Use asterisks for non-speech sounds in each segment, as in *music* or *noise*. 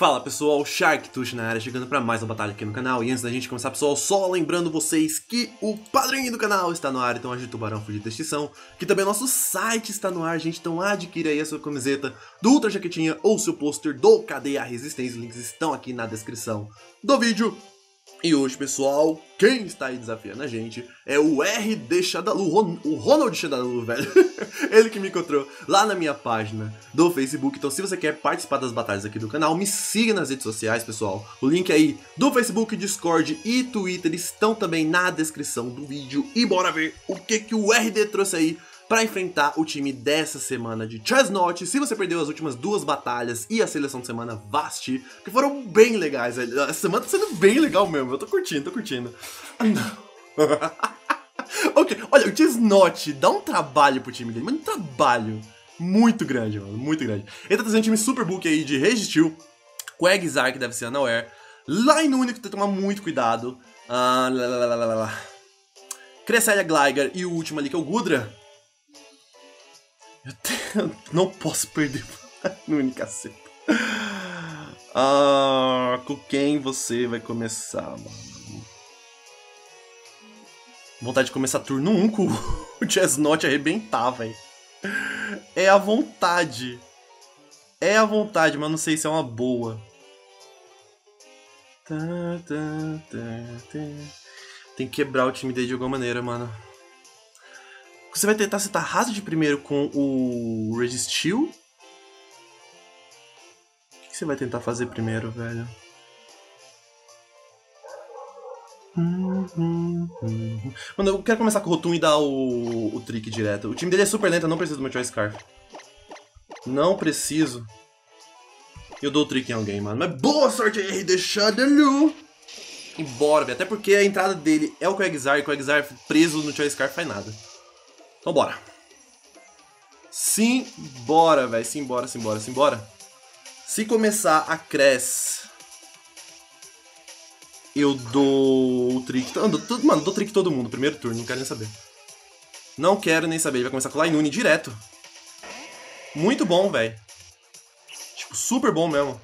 Fala pessoal, Shark Tush na área, chegando para mais uma batalha aqui no canal. E antes da gente começar, pessoal, só lembrando vocês que o padrinho do canal está no ar, então ajude o Tubarão fugir da extinção. Que também nosso site está no ar, gente, então adquira aí a sua camiseta do Ultra Jaquetinha ou seu pôster do Cadeia Resistência. Os links estão aqui na descrição do vídeo. E hoje, pessoal, quem está aí desafiando a gente é o RD Shadalu, o Ronald Shadalu, velho. *laughs* Ele que me encontrou lá na minha página do Facebook. Então, se você quer participar das batalhas aqui do canal, me siga nas redes sociais, pessoal. O link aí do Facebook, Discord e Twitter estão também na descrição do vídeo. E bora ver o que, que o RD trouxe aí para enfrentar o time dessa semana de Chesnut. Se você perdeu as últimas duas batalhas e a seleção de semana Vasti, que foram bem legais. Essa semana tá sendo bem legal mesmo. Eu tô curtindo, tô curtindo. *laughs* ok, olha, o Chesnut dá um trabalho pro time dele, mas um trabalho muito grande, mano, muito grande. Ele tá trazendo um time super book aí de Registil, Quagsar, que deve ser Unaware, Lainune, que tem que tomar muito cuidado, uh, lá, Cresselia Gligar e o último ali que é o Gudra, eu, *laughs* tenho, não posso perder *laughs* no Unicaceta. Ah, com quem você vai começar, mano? Vontade de começar turno 1 com *laughs* o Chesnut arrebentar, velho. É a vontade. É a vontade, mas não sei se é uma boa. Tem que quebrar o time dele de alguma maneira, mano. Você vai tentar setar raso de primeiro com o Resistil? O que você vai tentar fazer primeiro, velho? Mano, eu quero começar com o Rotum e dar o, o trick direto. O time dele é super lento, eu não preciso do meu Choice Scarf. Não preciso. Eu dou o trick em alguém, mano. Mas boa sorte aí, deixando Embora, velho. Até porque a entrada dele é o Quagsar e o Quagsar preso no Choice Scarf faz nada. Então bora. Simbora, velho. Simbora, simbora, simbora. Se começar a Cress, eu dou o trick. Mano, dou trick todo mundo. Primeiro turno, não quero nem saber. Não quero nem saber. Ele vai começar com o Lainune direto. Muito bom, velho. Tipo, super bom mesmo.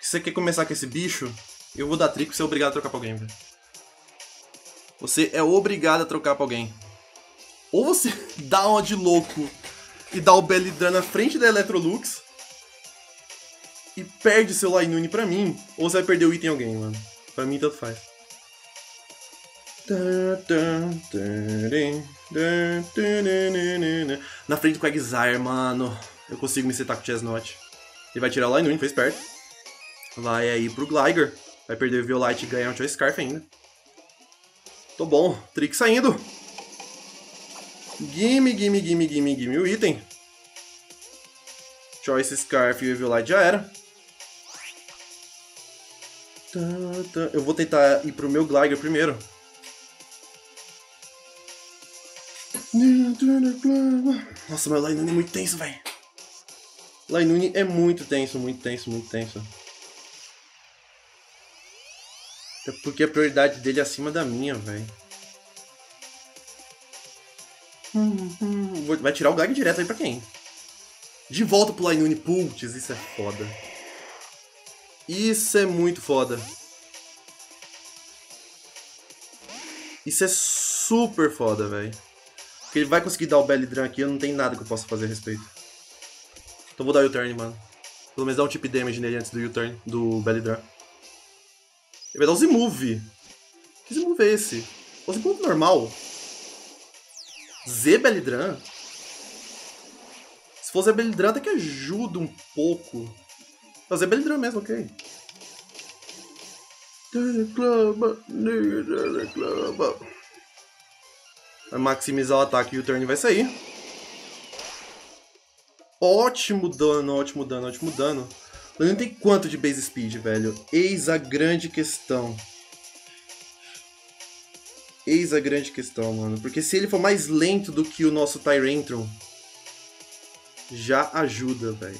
Se você quer começar com esse bicho, eu vou dar trick você é obrigado a trocar pra alguém, velho. Você é obrigado a trocar pra alguém. Ou você *laughs* dá uma de louco e dá o Bellidan na frente da Electrolux e perde seu Lainune pra mim, ou você vai perder o item em alguém, mano. Pra mim, tanto faz. Na frente do Quagsire, mano. Eu consigo me setar com o Chesnut. Ele vai tirar o Lainune, fez perto. Vai aí pro Gligar. Vai perder o Violite e ganhar um Choice Scarf ainda. Tô bom. Trick saindo. Gimme, gimme, gimme, gimme, gimme o item. Choice Scarf e Evil Light já era. Eu vou tentar ir pro meu Gligar primeiro. Nossa, meu Lainune é muito tenso, velho. Lainune é muito tenso, muito tenso, muito tenso. Até porque a prioridade dele é acima da minha, velho. Vai tirar o Gag direto aí pra quem? De volta pro Lainune. Putz, isso é foda. Isso é muito foda. Isso é super foda, velho. Porque ele vai conseguir dar o Bellydran aqui, eu não tenho nada que eu possa fazer a respeito. Então vou dar o U-turn, mano. Pelo menos dar um tip damage nele antes do U-turn, do Bellydran. Ele vai dar o Z-Move. Que Z-Move é esse? O Z-Move normal? Zebelidran? Se for Zebelidran, até que ajuda um pouco. É o Zebelidran mesmo, ok. Vai maximizar o ataque e o turn vai sair. Ótimo dano, ótimo dano, ótimo dano. Não tem quanto de base speed, velho. Eis a grande questão. Eis a grande questão, mano. Porque se ele for mais lento do que o nosso Tyrantron, já ajuda, velho.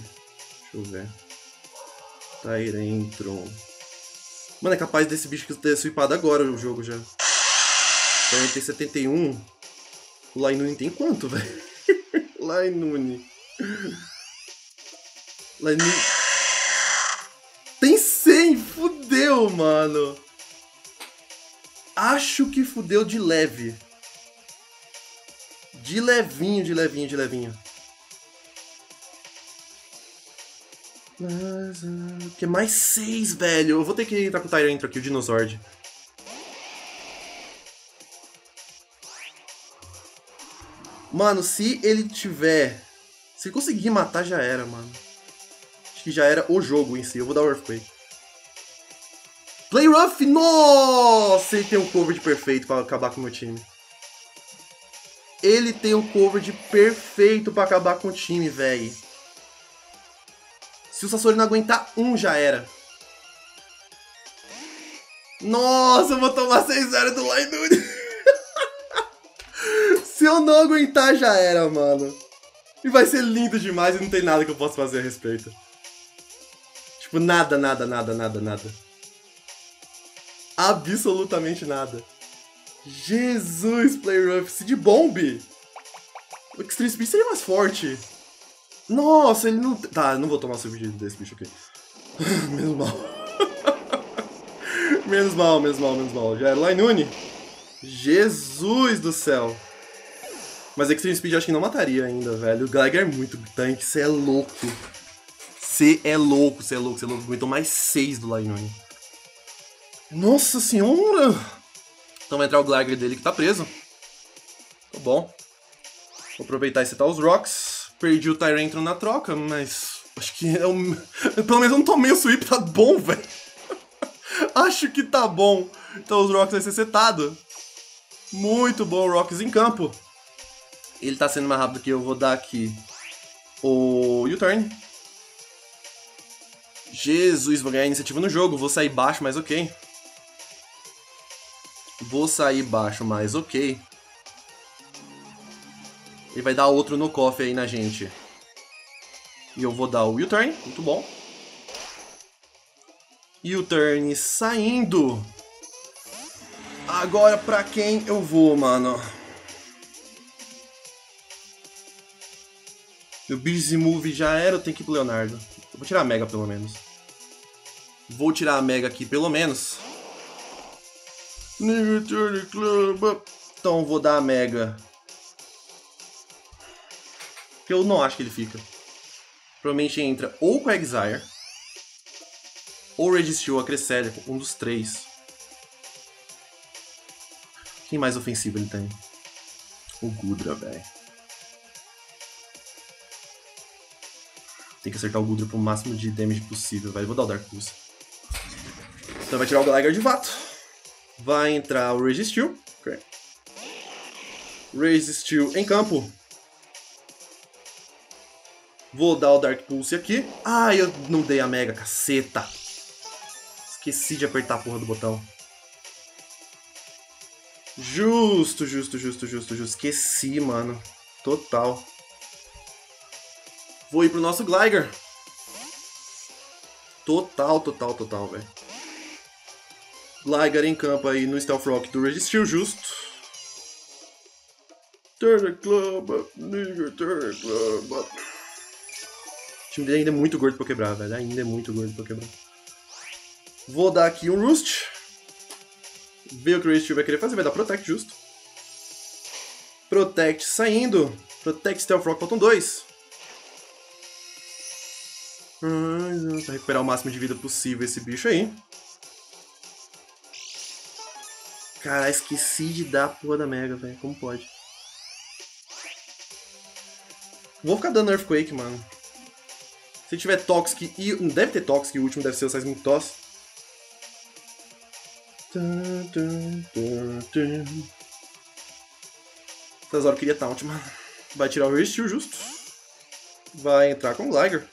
Deixa eu ver. Tyrantron. Mano, é capaz desse bicho ter sweepado agora o jogo já. Então tem 71. O Lainune tem quanto, *laughs* velho? Lainune. Lainune... fudeu, mano. Acho que fudeu de leve. De levinho, de levinho, de levinho. Que mais seis, velho. Eu vou ter que entrar com o Tyrantro aqui, o Dinosaur. Mano, se ele tiver... Se conseguir matar, já era, mano. Acho que já era o jogo em si. Eu vou dar o Earthquake. Play Rough! Nossa! Ele tem um coverage perfeito pra acabar com o meu time. Ele tem um coverage perfeito pra acabar com o time, velho. Se o Sasori não aguentar um, já era. Nossa, eu vou tomar 6-0 do Lainuni. *laughs* Se eu não aguentar, já era, mano. E vai ser lindo demais e não tem nada que eu possa fazer a respeito. Tipo, nada, nada, nada, nada, nada. Absolutamente nada. Jesus, Play Rough. Seed Bomb. O Extreme Speed seria mais forte. Nossa, ele não... Tá, não vou tomar subsídio desse bicho aqui. *laughs* menos mal. *laughs* menos mal, menos mal, menos mal. Já era Lainune. Jesus do céu. Mas Extreme Speed acho que não mataria ainda, velho. O Gligar é muito tanque, você é louco. Você é louco, você é louco, você é louco. Aguentou mais 6 do Lainune. Nossa senhora! Então vai entrar o Gligar dele que tá preso. Tá bom. Vou aproveitar e setar os Rocks. Perdi o Tyrantron na troca, mas... Acho que é um... *laughs* Pelo menos eu não tomei o sweep, tá bom, velho. *laughs* acho que tá bom. Então os Rocks vai ser setado. Muito bom, Rocks em campo. Ele tá sendo mais rápido que eu. Vou dar aqui o U-turn. Jesus, vou ganhar iniciativa no jogo. Vou sair baixo, mas ok. Vou sair baixo, mas ok. Ele vai dar outro no cofre aí na gente. E eu vou dar o U-turn. Muito bom. U-turn saindo. Agora pra quem eu vou, mano? Meu Busy Move já era, eu tenho que ir pro Leonardo. Eu vou tirar a Mega pelo menos. Vou tirar a Mega aqui pelo menos. Então vou dar a Mega. Eu não acho que ele fica. Provavelmente entra ou com Exire. Ou Registeel a Cresselia, um dos três. Quem mais ofensivo ele tem? O Gudra, velho. Tem que acertar o Gudra pro máximo de damage possível, velho. Vou dar o Dark Pulse. Então vai tirar o Gligar de Vato. Vai entrar o Registeel. Okay. Registeel em campo. Vou dar o Dark Pulse aqui. Ah, eu não dei a Mega, caceta. Esqueci de apertar a porra do botão. Justo, justo, justo, justo, justo. Esqueci, mano. Total. Vou ir pro nosso Gligar. Total, total, total, velho. Gligar em campo aí no Stealth Rock do Registeel, justo. Turn club nigga, turn club. O time dele ainda é muito gordo pra quebrar, velho. Ainda é muito gordo pra quebrar. Vou dar aqui um Roost. Ver o que o Registeel vai querer fazer. Vai dar Protect, justo. Protect saindo. Protect Stealth Rock, faltam dois. Pra recuperar o máximo de vida possível esse bicho aí. Cara, esqueci de dar a porra da Mega, velho. Como pode? Vou ficar dando Earthquake, mano. Se tiver Toxic e... Deve ter Toxic, o último deve ser o Seismic Toss. Essas horas eu queria Taunt, mano. Vai tirar o Resteel justo. Vai entrar com o Gligar.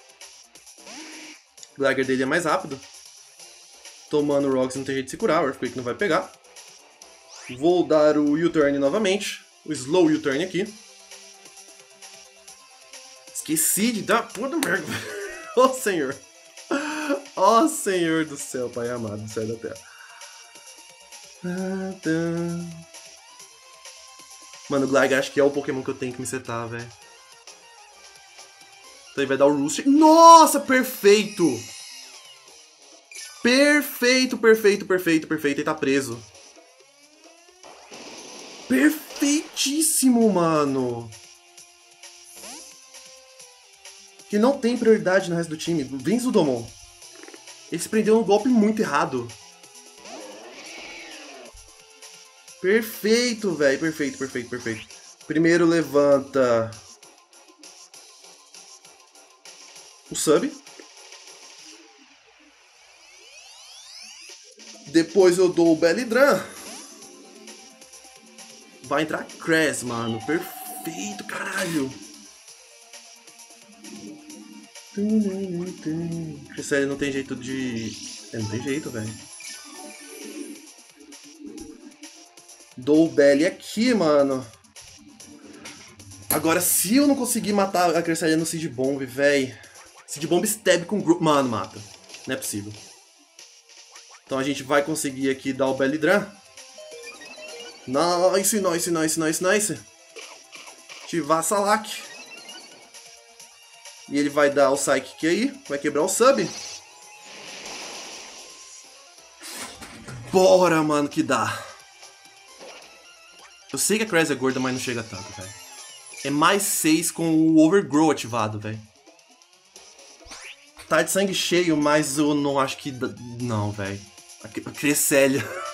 O Gligar dele é mais rápido. Tomando Rocks não tem jeito de se curar, o Earthquake não vai pegar. Vou dar o U-Turn novamente. O Slow U-Turn aqui. Esqueci de dar do merda. *laughs* oh, senhor. Oh, senhor do céu, pai amado do céu da terra. Mano, o Gligar acho que é o Pokémon que eu tenho que me setar, velho. Então ele vai dar o Roost. Nossa, perfeito! Perfeito, perfeito, perfeito, perfeito. Ele tá preso. Perfeitíssimo, mano. Que não tem prioridade no resto do time. Vem Zudomon. Ele se prendeu no golpe muito errado. Perfeito, velho. Perfeito, perfeito, perfeito. Primeiro levanta... O sub. Depois eu dou o Belidran. Vai entrar Crass, mano. Perfeito, caralho. Cresselia não tem jeito de... É, não tem jeito, velho. Dou o Belly aqui, mano. Agora, se eu não conseguir matar a Cresselia no Seed Bomb, velho... Seed Bomb stab com... Mano, mata. Não é possível. Então a gente vai conseguir aqui dar o Belidran. Nice, nice, nice, nice, nice. Ativar Salak. E ele vai dar o Psychic aí. Vai quebrar o sub. Bora, mano, que dá. Eu sei que a Crazy é gorda, mas não chega tanto, velho. É mais 6 com o Overgrow ativado, velho. Tá de sangue cheio, mas eu não acho que... Não, velho. Cressélia. *laughs*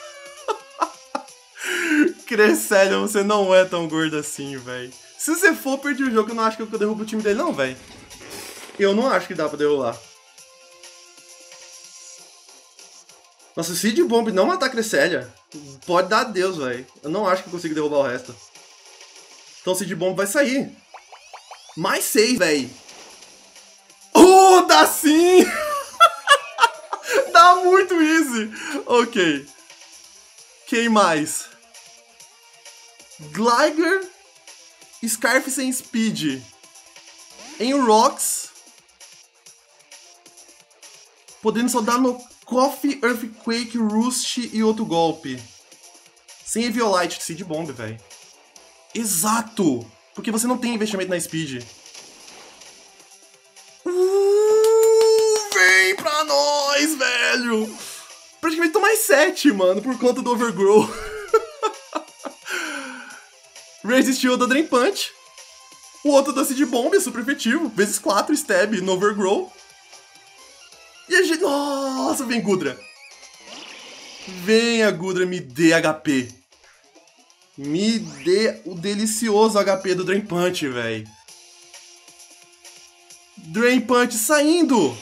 Cressélia, você não é tão gordo assim, velho. Se você for perder o jogo, eu não acho que eu derrubo o time dele, não, velho. Eu não acho que dá pra derrubar. Nossa, se de Bomb não matar Cressélia, pode dar adeus, velho. Eu não acho que eu consigo derrubar o resto. Então o Seed Bomb vai sair. Mais seis, velho. Oh, dá sim! *laughs* Tá muito easy. Ok. Quem mais? Glider, Scarf sem Speed. Em Rocks. Podendo só dar no Coffee, Earthquake, Roost e outro golpe. Sem Eviolite, Seed Bomb, velho. Exato! Porque você não tem investimento na Speed. velho! Praticamente tô mais 7, mano, por conta do Overgrow. *laughs* Resistiu do Drain Punch. O outro do Acid Bomb é super efetivo. Vezes 4 stab no Overgrow. E a gente... Nossa, vem Gudra. Venha, Gudra, me dê HP. Me dê o delicioso HP do Drain Punch, velho. Drain Punch saindo.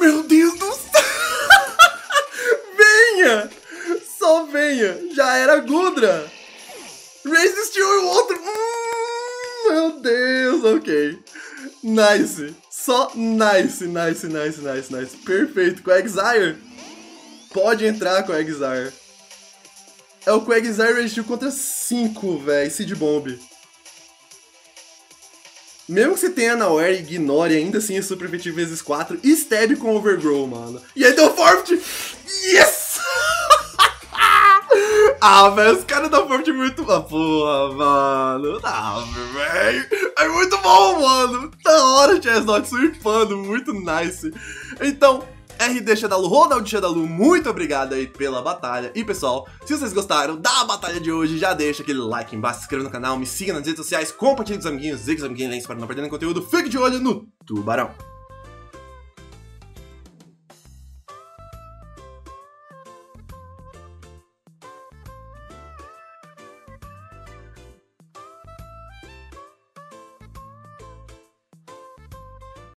Meu Deus do céu! venha! Venha! Já era Gudra! Resistiu o outro... Hum, meu Deus, ok. Nice. Só nice, nice, nice, nice, nice. Perfeito. Exire. Pode entrar Exire. É o Quagsire resistiu contra 5, velho. Seed Bomb. Mesmo que você tenha na e ignore, ainda assim é super efetivo vezes 4 e stab com Overgrow, mano. E aí deu Forfeit! Yes! Ah, velho, os caras da Forfeit muito... Ah, porra, mano. Ah, velho. É muito bom, mano. Da hora, Chestnut surfando. Muito nice. Então, RD Shadalu, Ronald Shadalu, muito obrigado aí pela batalha. E pessoal, se vocês gostaram da batalha de hoje, já deixa aquele like embaixo, se inscreva no canal, me siga nas redes sociais, compartilhe com os amiguinhos, e com os amiguinhos para não perderem conteúdo. Fique de olho no tubarão.